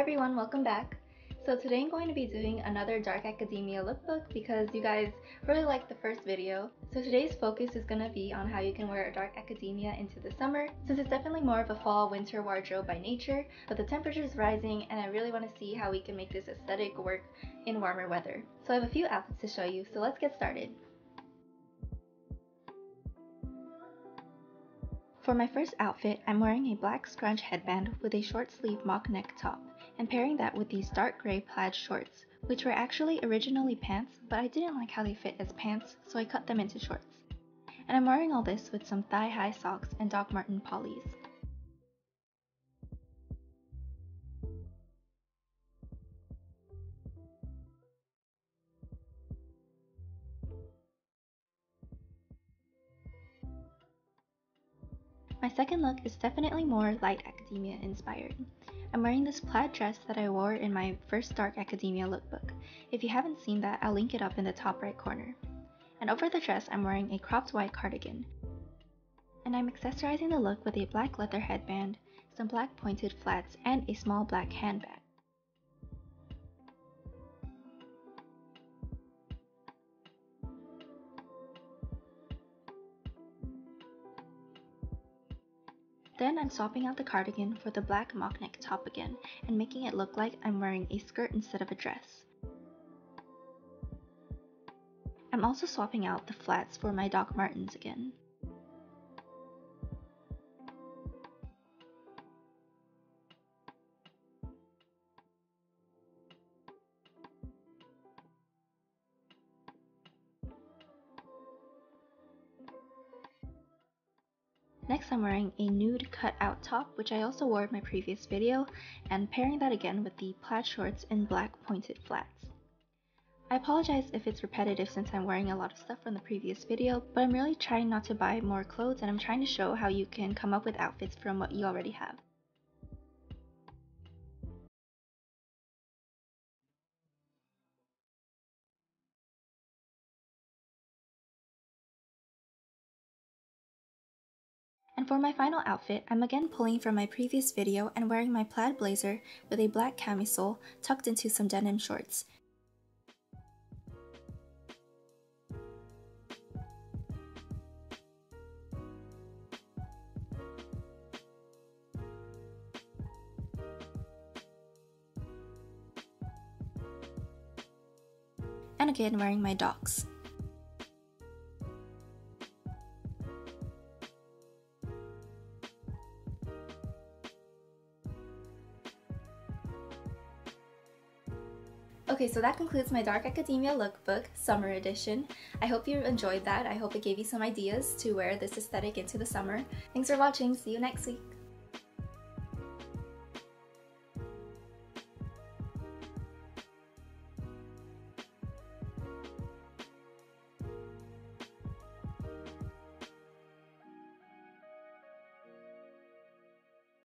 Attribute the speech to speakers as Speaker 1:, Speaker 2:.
Speaker 1: everyone, welcome back. So today I'm going to be doing another Dark Academia lookbook because you guys really liked the first video. So today's focus is going to be on how you can wear a Dark Academia into the summer since it's definitely more of a fall winter wardrobe by nature but the temperature is rising and I really want to see how we can make this aesthetic work in warmer weather. So I have a few outfits to show you so let's get started. For my first outfit, I'm wearing a black scrunch headband with a short sleeve mock neck top and pairing that with these dark gray plaid shorts, which were actually originally pants, but I didn't like how they fit as pants, so I cut them into shorts. And I'm wearing all this with some thigh-high socks and Doc Marten Polleys. My second look is definitely more light academia inspired. I'm wearing this plaid dress that I wore in my first dark academia lookbook. If you haven't seen that, I'll link it up in the top right corner. And over the dress, I'm wearing a cropped white cardigan. And I'm accessorizing the look with a black leather headband, some black pointed flats, and a small black handbag. Then I'm swapping out the cardigan for the black mock neck top again and making it look like I'm wearing a skirt instead of a dress. I'm also swapping out the flats for my Doc Martens again. Next I'm wearing a nude cutout top which I also wore in my previous video and pairing that again with the plaid shorts and black pointed flats. I apologize if it's repetitive since I'm wearing a lot of stuff from the previous video, but I'm really trying not to buy more clothes and I'm trying to show how you can come up with outfits from what you already have. And for my final outfit, I'm again pulling from my previous video and wearing my plaid blazer with a black camisole tucked into some denim shorts. And again wearing my docs. Okay, so that concludes my Dark Academia Lookbook Summer Edition. I hope you enjoyed that. I hope it gave you some ideas to wear this aesthetic into the summer. Thanks for watching. See you next week.